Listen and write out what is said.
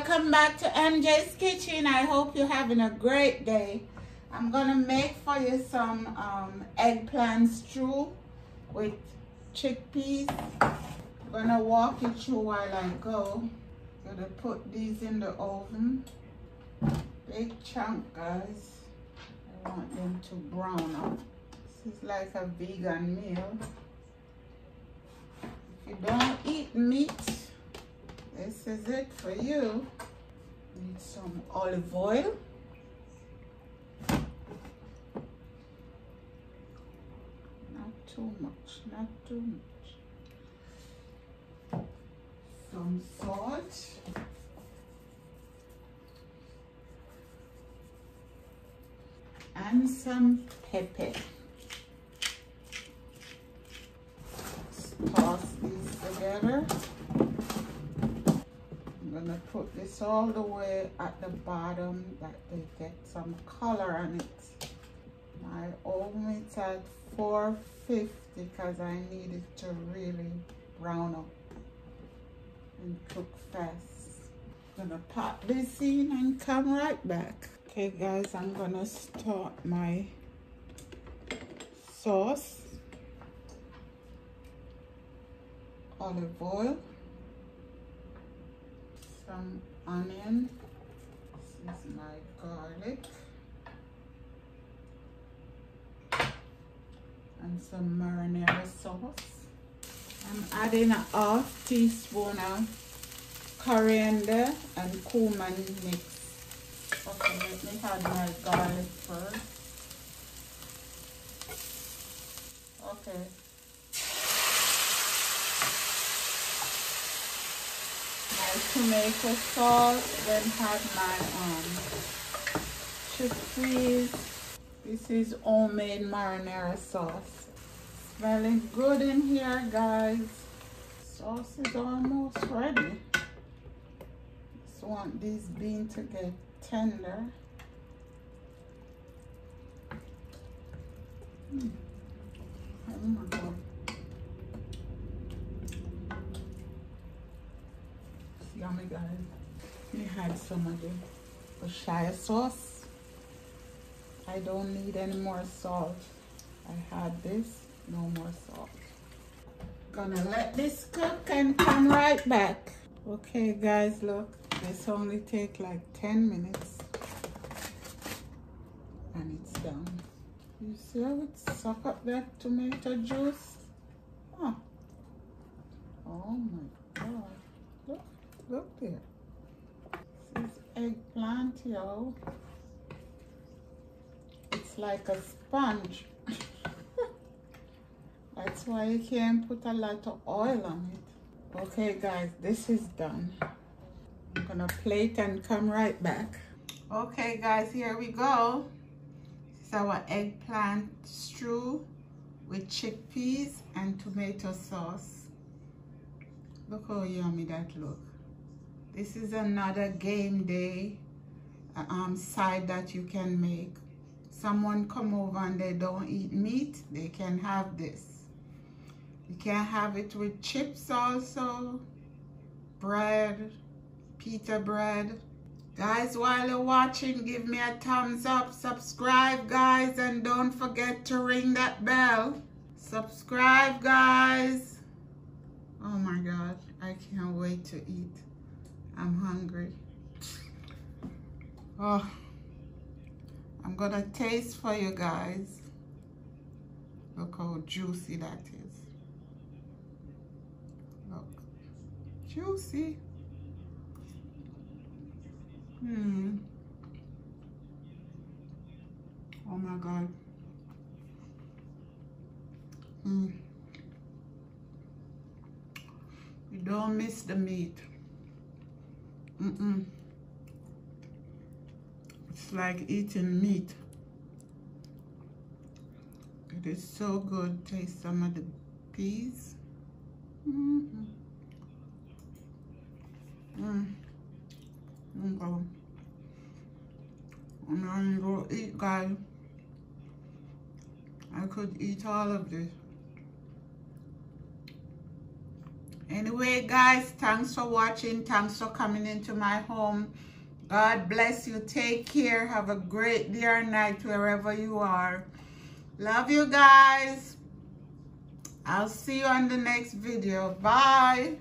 welcome back to MJ's Kitchen. I hope you're having a great day. I'm gonna make for you some um, eggplant stew with chickpeas. I'm gonna walk you through while I go. Gonna put these in the oven. Big chunk, guys. I want them to brown up. This is like a vegan meal. If you don't eat meat, this is it for you. Need some olive oil. Not too much, not too much. Some salt. And some pepper. Toss these together gonna put this all the way at the bottom that they get some color on it. My oven is at 450 because I need it to really brown up and cook fast. Gonna pop this in and come right back. Okay guys, I'm gonna start my sauce. Olive oil some onion. This is my garlic. And some marinara sauce. I'm adding a half teaspoon of coriander and cumin mix. Okay, let me add my garlic first. Okay. Tomato sauce, then have my um, chickpeas. This is homemade marinara sauce. Smelling good in here, guys. Sauce is almost ready. Just want these beans to get tender. Mm. Oh my God. yummy guys. We had some of the Worcestershire sauce. I don't need any more salt. I had this, no more salt. Gonna let this cook and come right back. Okay guys, look, this only take like 10 minutes and it's done. You see how it suck up that tomato juice? Huh. Oh my God. Look there. This is eggplant, yo. It's like a sponge. That's why you can't put a lot of oil on it. Okay, guys, this is done. I'm gonna plate and come right back. Okay, guys, here we go. This is our eggplant stew with chickpeas and tomato sauce. Look how yummy that looks. This is another game day uh, um, side that you can make. Someone come over and they don't eat meat, they can have this. You can have it with chips also, bread, pita bread. Guys, while you're watching, give me a thumbs up, subscribe guys, and don't forget to ring that bell. Subscribe guys. Oh my God, I can't wait to eat. I'm hungry. Oh, I'm gonna taste for you guys. Look how juicy that is. Look, juicy. Hmm. Oh my God. Hmm. You don't miss the meat. Mm-mm. It's like eating meat. It is so good. Taste some of the peas. Mm -hmm. Mm. Okay. I'm gonna eat, guys. I could eat all of this. Anyway, guys, thanks for watching. Thanks for coming into my home. God bless you. Take care. Have a great day or night wherever you are. Love you guys. I'll see you on the next video. Bye.